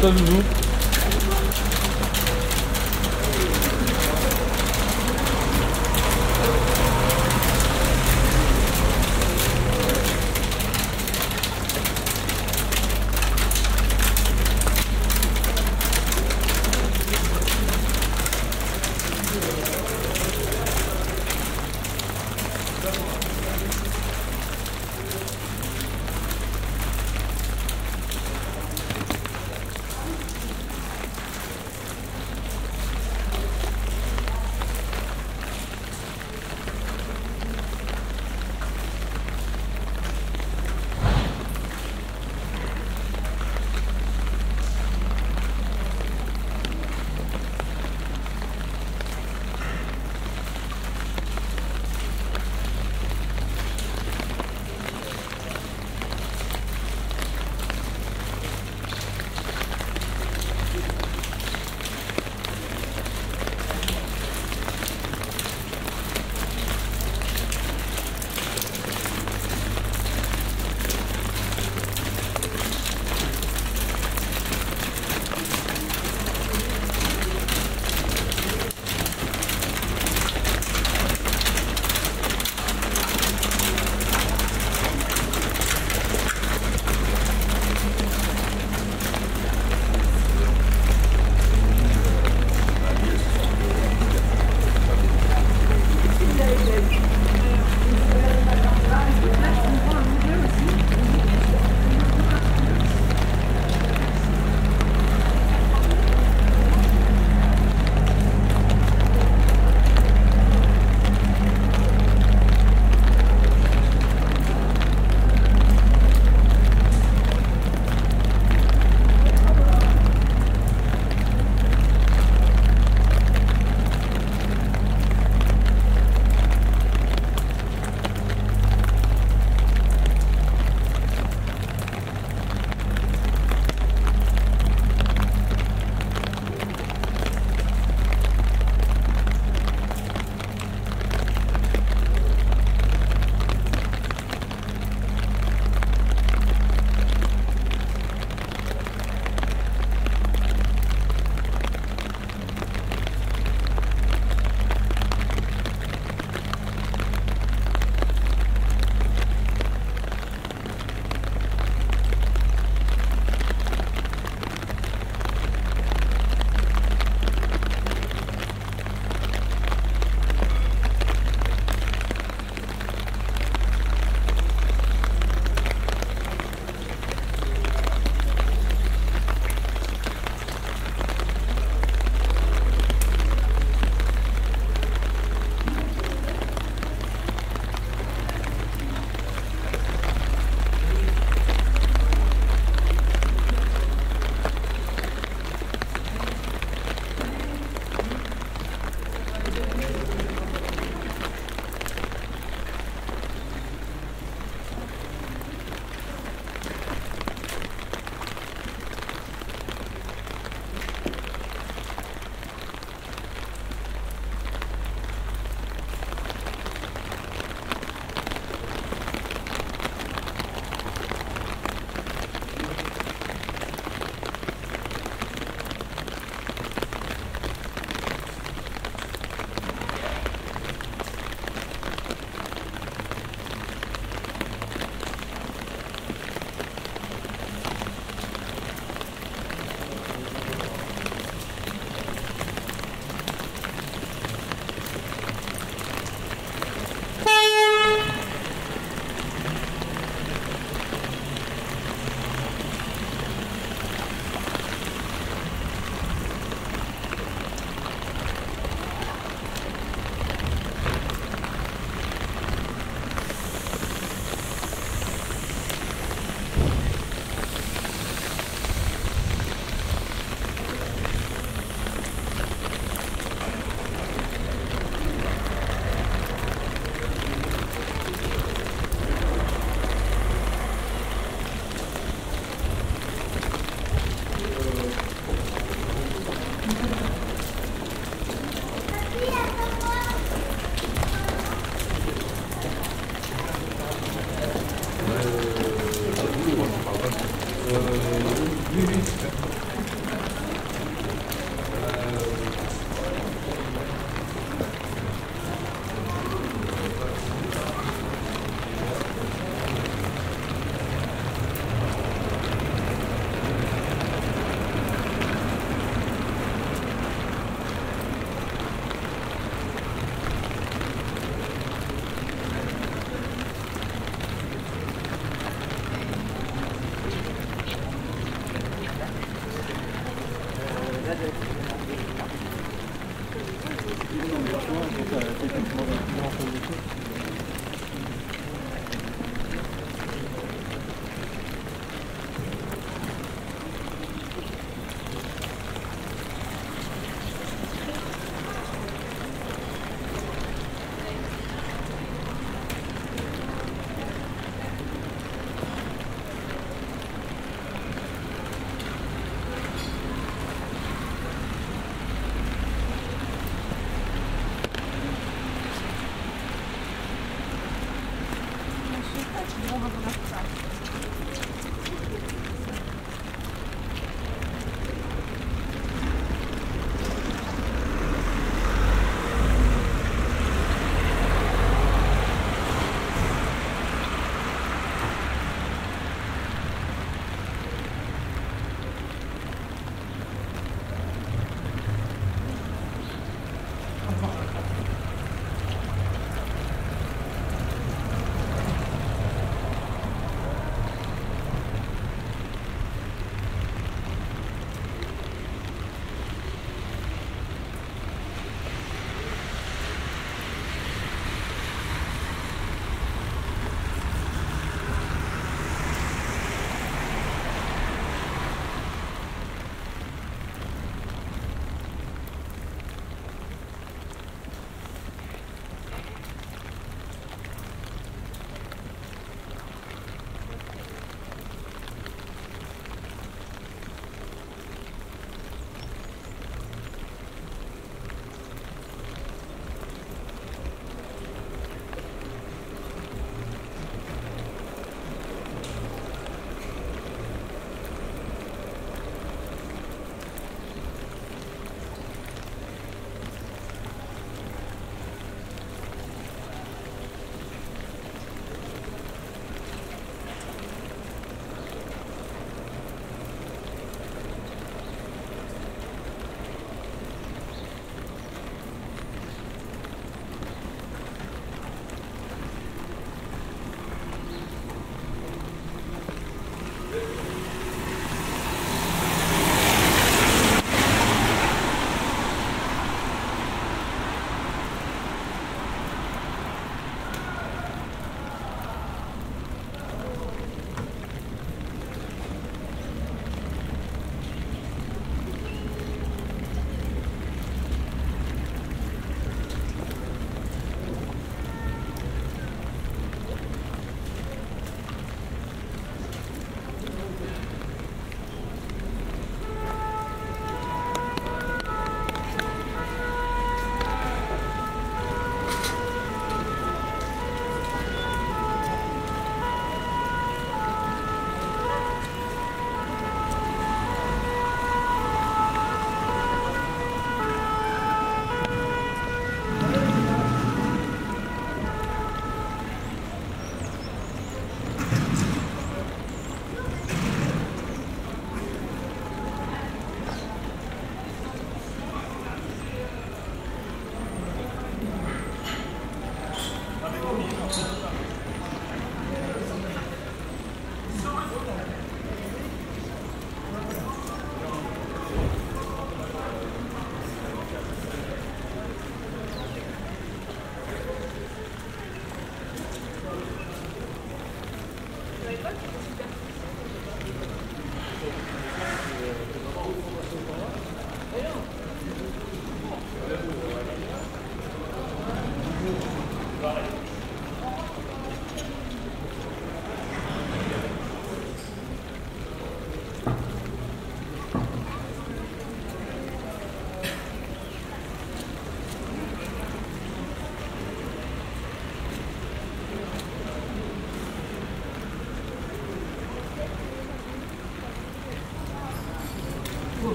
toi, Zouzou